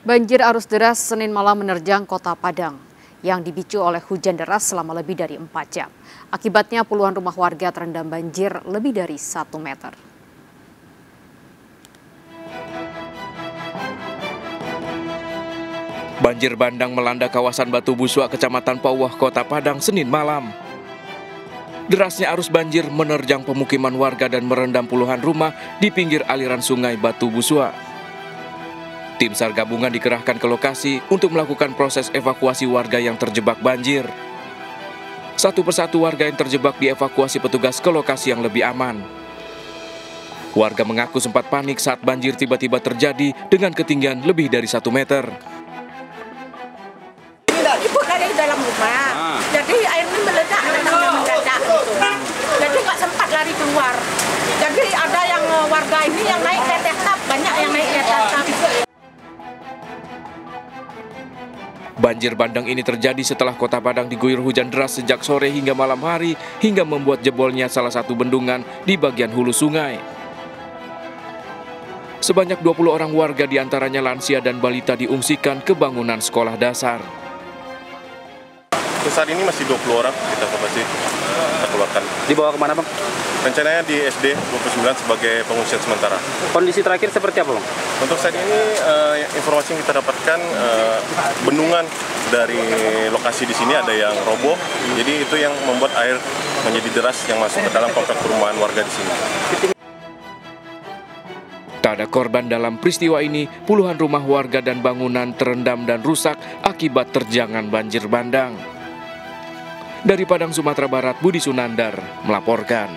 Banjir arus deras Senin malam menerjang kota Padang yang dipicu oleh hujan deras selama lebih dari 4 jam. Akibatnya puluhan rumah warga terendam banjir lebih dari 1 meter. Banjir bandang melanda kawasan Batu Busua, Kecamatan Pauwah, Kota Padang, Senin malam. Derasnya arus banjir menerjang pemukiman warga dan merendam puluhan rumah di pinggir aliran sungai Batu Busua. Tim SAR gabungan dikerahkan ke lokasi untuk melakukan proses evakuasi warga yang terjebak banjir. Satu persatu warga yang terjebak dievakuasi petugas ke lokasi yang lebih aman. Warga mengaku sempat panik saat banjir tiba-tiba terjadi dengan ketinggian lebih dari satu meter. Ibu kan di dalam rumah, ah. jadi airnya meledak, meledak gitu. Jadi nggak sempat lari keluar. Jadi ada yang warga ini yang naik Banjir bandang ini terjadi setelah kota Padang diguyur hujan deras sejak sore hingga malam hari hingga membuat jebolnya salah satu bendungan di bagian hulu sungai. Sebanyak 20 orang warga di antaranya lansia dan balita diungsikan ke bangunan sekolah dasar. Saat ini masih 20 orang kita masih kita keluarkan. Dibawa ke mana Bang? Rencananya di SD 29 sebagai pengungsian sementara. Kondisi terakhir seperti apa Bang? Untuk saat ini uh, informasi yang kita dapatkan uh, bendungan dari lokasi di sini ada yang roboh. Jadi itu yang membuat air menjadi deras yang masuk ke dalam komplek perumahan warga di sini. Tak ada korban dalam peristiwa ini, puluhan rumah warga dan bangunan terendam dan rusak akibat terjangan banjir bandang. Dari Padang, Sumatera Barat, Budi Sunandar melaporkan.